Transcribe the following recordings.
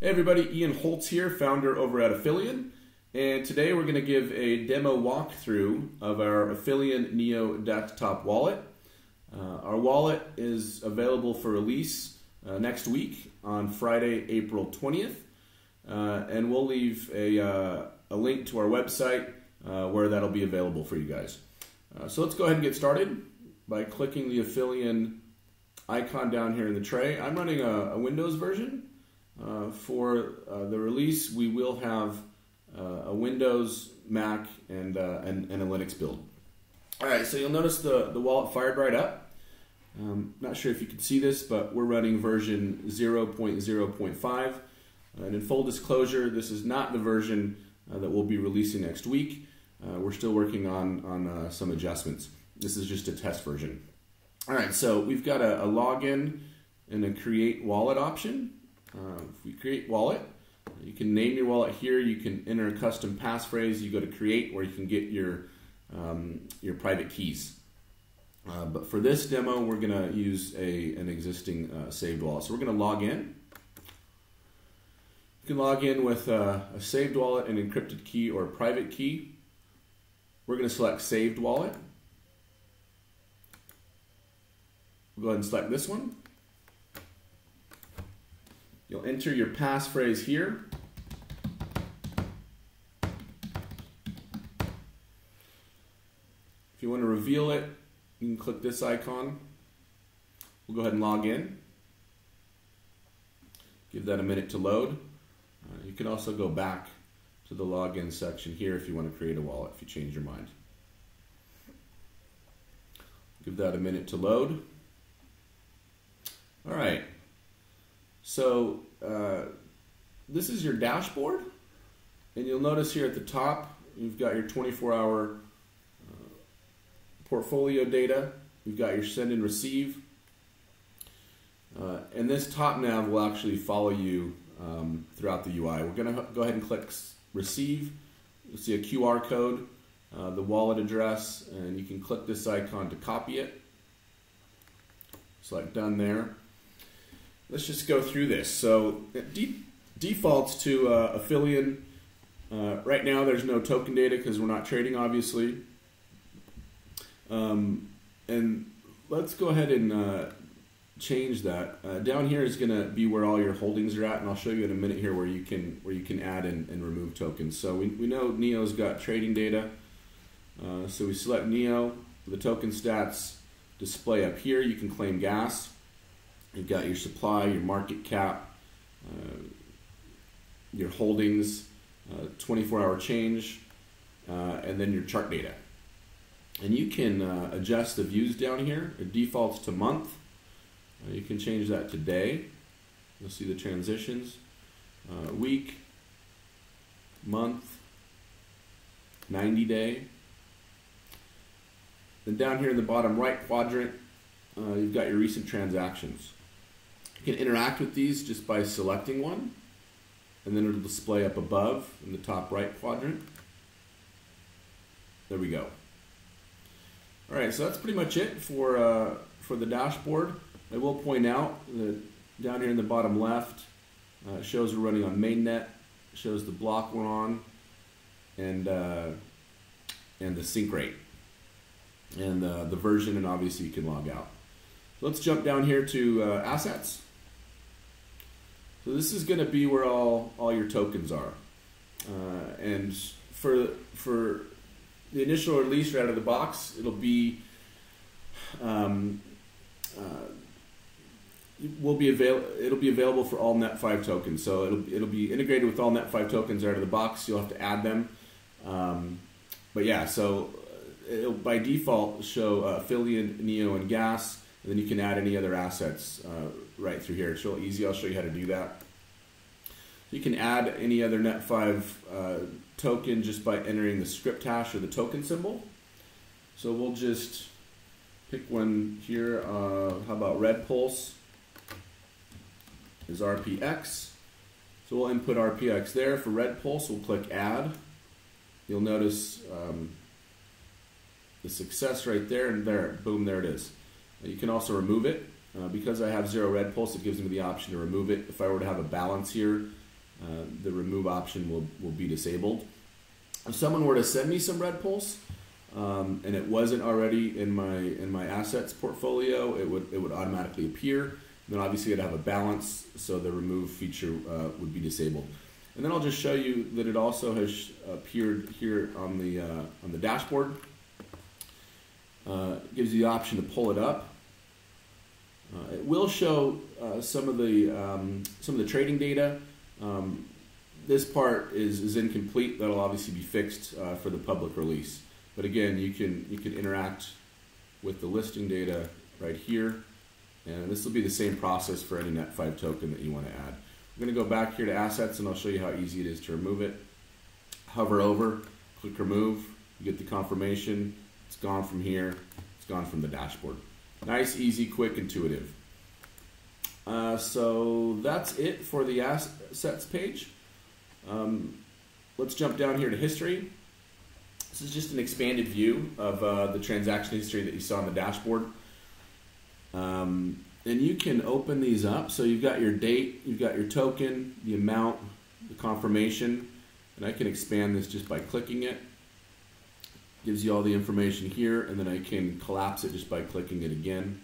Hey everybody, Ian Holtz here, founder over at Aphelion, and today we're going to give a demo walkthrough of our Aphelion Neo desktop wallet. Uh, our wallet is available for release uh, next week on Friday, April 20th, uh, and we'll leave a, uh, a link to our website uh, where that'll be available for you guys. Uh, so let's go ahead and get started by clicking the Aphelion icon down here in the tray. I'm running a, a Windows version. Uh, for uh, the release, we will have uh, a Windows, Mac, and, uh, and, and, a Linux build. All right, so you'll notice the, the wallet fired right up. Um, not sure if you can see this, but we're running version 0.0.5. And in full disclosure, this is not the version uh, that we'll be releasing next week. we're still working on, on some adjustments. This is just a test version. All right, so we've got a, a login and a create wallet option. Uh, if we create wallet, you can name your wallet here. You can enter a custom passphrase. You go to create where you can get your, um, your private keys. Uh, but for this demo, we're going to use a, an existing uh, saved wallet. So we're going to log in. You can log in with a, a saved wallet, an encrypted key, or a private key. We're going to select saved wallet. We'll go ahead and select this one. You'll enter your passphrase here. If you want to reveal it, you can click this icon. We'll go ahead and log in. Give that a minute to load. Uh, you can also go back to the login section here if you want to create a wallet, if you change your mind. Give that a minute to load. All right. So uh, this is your dashboard, and you'll notice here at the top you've got your 24-hour uh, portfolio data. You've got your send and receive, uh, and this top nav will actually follow you um, throughout the UI. We're going to go ahead and click receive. You'll see a QR code, uh, the wallet address, and you can click this icon to copy it. Select done there let's just go through this. So de defaults to uh, Aphelion. Uh, right now, there's no token data because we're not trading, obviously. Um, and let's go ahead and uh, change that. Uh, down here is going to be where all your holdings are at, and I'll show you in a minute here where you can where you can add and, and remove tokens. So we, we know Neo's got trading data. Uh, so we select Neo. The token stats display up here. You can claim gas. You've got your supply, your market cap, uh, your holdings, 24 uh, hour change, uh, and then your chart data. And you can uh, adjust the views down here. It defaults to month. you can change that to day. You'll see the transitions. week, month, 90 day. Then down here in the bottom right quadrant, uh, you've got your recent transactions. You can interact with these just by selecting one, and then it'll display up above in the top right quadrant. There we go. All right, so that's pretty much it for, uh, for the dashboard. I will point out that down here in the bottom left, uh, shows we're running on mainnet, shows the block we're on, and, uh, and the sync rate, and uh, the version, and obviously you can log out. Let's jump down here to uh, assets. So this is going to be where all, all your tokens are. Uh, and for, for the initial release right out of the box, it'll be um, uh, will be avail- it'll be available for all NEP-5 tokens. So it'll it'll be integrated with all NEP-5 tokens out of the box. You'll have to add them. Um, but yeah, so it'll by default show uh, Neo, and Gas, and then you can add any other assets uh, right through here. It's real easy. I'll show you how to do that. You can add any other NEP-5 uh, token just by entering the script hash or the token symbol. So we'll just pick one here. Uh, how about Red Pulse is RPX. So we'll input RPX there. For Red Pulse, we'll click Add. You'll notice um, the success right there, and there, boom, there it is. You can also remove it. Uh, because I have zero red pulse, it gives me the option to remove it. If I were to have a balance here, uh, the remove option will, will be disabled. If someone were to send me some Red Pulse um, and it wasn't already in my in my assets portfolio, it would it would automatically appear. Then obviously it'd have a balance, so the remove feature uh, would be disabled. And then I'll just show you that it also has appeared here on the uh, on the dashboard. Uh, gives you the option to pull it up. Uh, it will show uh, some of the um, some of the trading data. Um, this part is, is incomplete. That'll obviously be fixed uh, for the public release. But again, you can you can interact with the listing data right here, and this will be the same process for any NEP-5 token that you want to add. I'm going to go back here to assets, and I'll show you how easy it is to remove it. Hover over, click remove. You get the confirmation. It's gone from here. It's gone from the dashboard. Nice, easy, quick, intuitive. Uh, so that's it for the assets page. Um, let's jump down here to history. This is just an expanded view of uh, the transaction history that you saw on the dashboard. Um, and you can open these up. So you've got your date, you've got your token, the amount, the confirmation, and I can expand this just by clicking it gives you all the information here, and then I can collapse it just by clicking it again.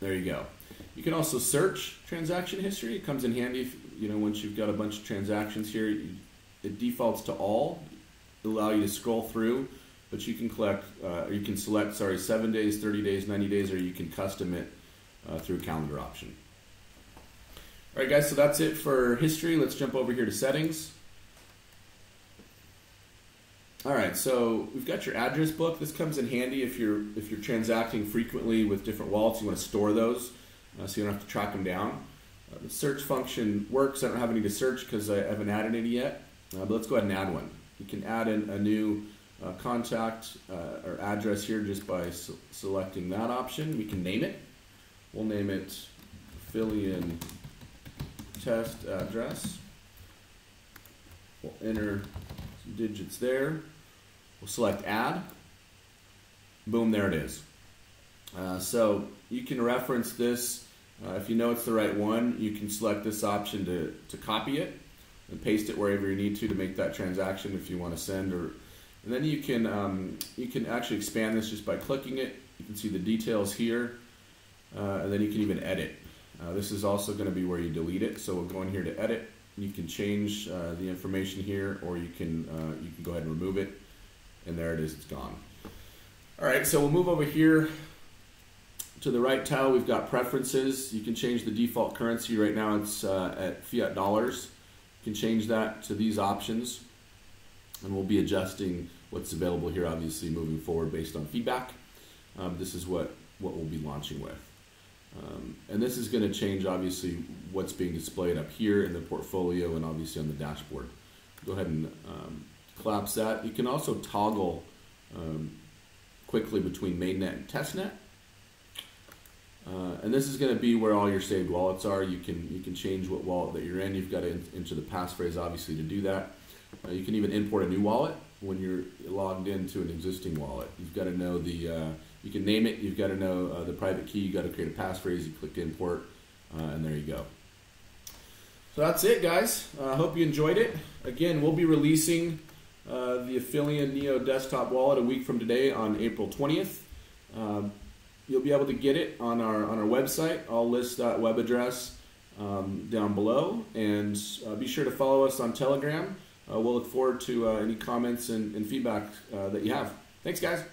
There you go. You can also search transaction history. It comes in handy, if, you know, once you've got a bunch of transactions here. It defaults to all. It'll allow you to scroll through, but you can collect, uh, you can select, sorry, seven days, 30 days, 90 days, or you can custom it uh, through a calendar option. All right, guys, so that's it for history. Let's jump over here to settings. All right, so we've got your address book. This comes in handy if you're if you're transacting frequently with different wallets. You want to store those, uh, so you don't have to track them down. Uh, the search function works. I don't have any to search because I haven't added any yet. Uh, but let's go ahead and add one. You can add in a new uh, contact uh, or address here just by se selecting that option. We can name it. We'll name it Aphelion test address. We'll enter some digits there. We'll select add. Boom, there it is. Uh, so you can reference this. Uh, if you know it's the right one, you can select this option to, to copy it and paste it wherever you need to to make that transaction if you want to send or and then you can um, you can actually expand this just by clicking it. You can see the details here, uh, and then you can even edit. Uh, this is also going to be where you delete it. So we'll go in here to edit. You can change uh, the information here, or you can uh, you can go ahead and remove it and there it is, it's gone. All right, so we'll move over here to the right tile. We've got preferences. You can change the default currency. Right now it's uh, at fiat dollars. You can change that to these options, and we'll be adjusting what's available here, obviously, moving forward based on feedback. Um, this is what, what we'll be launching with. Um, and this is going to change, obviously, what's being displayed up here in the portfolio and obviously on the dashboard. Go ahead and um, collapse that. You can also toggle um, quickly between mainnet and testnet. Uh, and this is going to be where all your saved wallets are. You can you can change what wallet that you're in. You've got to enter the passphrase obviously to do that. Uh, you can even import a new wallet when you're logged into an existing wallet. You've got to know the uh, you can name it. You've got to know uh, the private key. You've got to create a passphrase. You click import, uh, and there you go. So that's it, guys. I hope you enjoyed it. Again, we'll be releasing uh, the Aphelion Neo desktop wallet a week from today on April 20th. Um, you'll be able to get it on our on our website. I'll list that web address um, down below, and uh, be sure to follow us on Telegram. Uh, we'll look forward to uh, any comments and, and feedback uh, that you have. Thanks, guys.